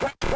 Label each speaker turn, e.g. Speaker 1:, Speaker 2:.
Speaker 1: What?